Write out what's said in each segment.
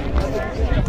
They are.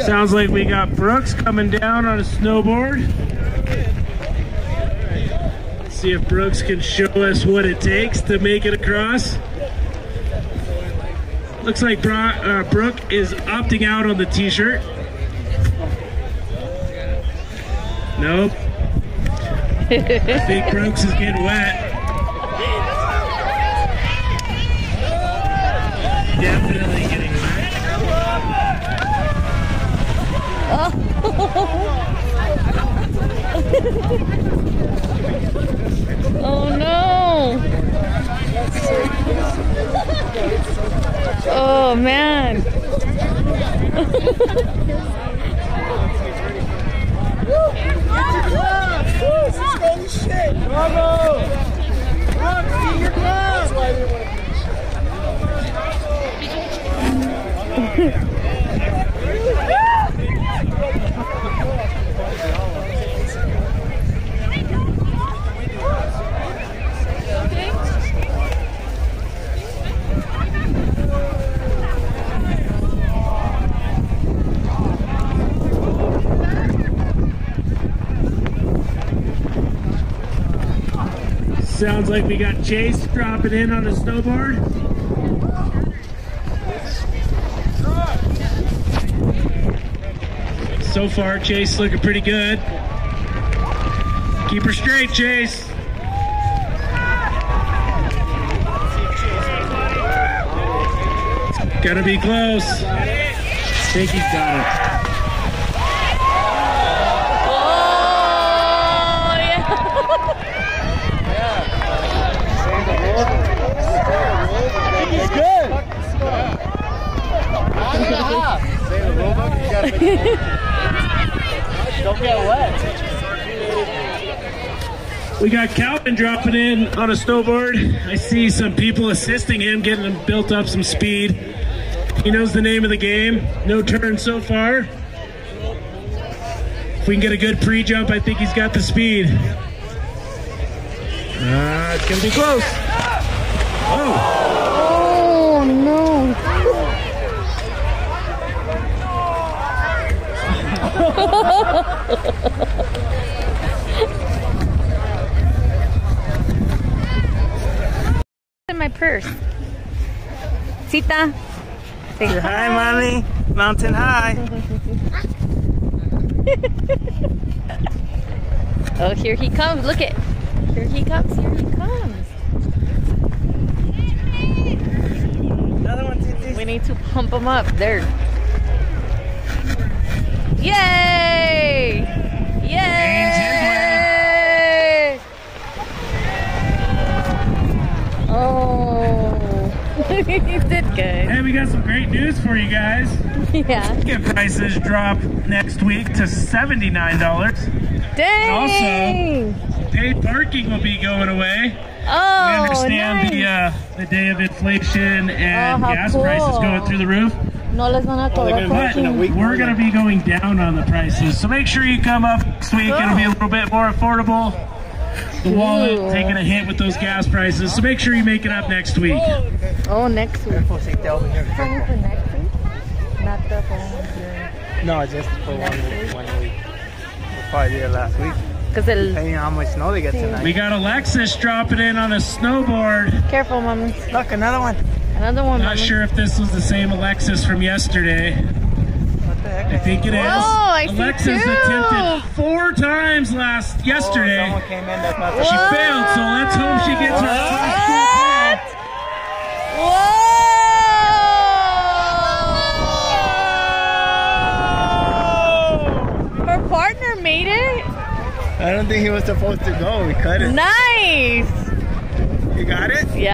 Sounds like we got Brooks coming down on a snowboard. Let's see if Brooks can show us what it takes to make it across. Looks like Bro uh, Brooke is opting out on the t-shirt. Nope. I think Brooks is getting wet. Definitely getting wet. Oh no! Oh man! Sounds like we got Chase dropping in on a snowboard. So far, Chase looking pretty good. Keep her straight, Chase. Gotta be close. I think he's got it. Don't get wet. We got Calvin dropping in on a snowboard. I see some people assisting him, getting him built up some speed. He knows the name of the game. No turn so far. If we can get a good pre-jump, I think he's got the speed. Uh, it's gonna be close. Oh, in my purse. Sita. Say Hi, mommy. Mountain high. Oh, here he comes. Look it. Here he comes. Here he comes. Another one, Titi. We need to pump him up. There. Yay! Yay! Oh, he did good. hey, we got some great news for you guys. Yeah. Ticket prices drop next week to $79. Dang! Also, Paid parking will be going away. Oh, We understand nice. the uh, the day of inflation and Oh, how gas prices going through the roof. no les van a cobrar But we're going to be going down on the prices, so make sure you come up next week. It'll be a little bit more affordable. The wallet Ooh. taking a hit with those gas prices, so make sure you make it up next week. Oh, next week. Careful, Titi, over here. Only for next week? Not the whole year. No, just for one week. One week. We'll probably do last week. Because el... Depending on how much snow they get tonight. We got Alexis dropping in on a snowboard. Careful, mommy. Look, another one. Another one. Not Mama. sure if this was the same Alexis from yesterday. What the heck? I think it is. Whoa, I see Alexis two. attempted four times last Oh, yesterday. someone came in that's not she failed, so let's hope she gets her first What? Whoa! Her partner made it. I don't think he was supposed to go. We cut it. Nice. You got it? Yeah.